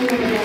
Gracias.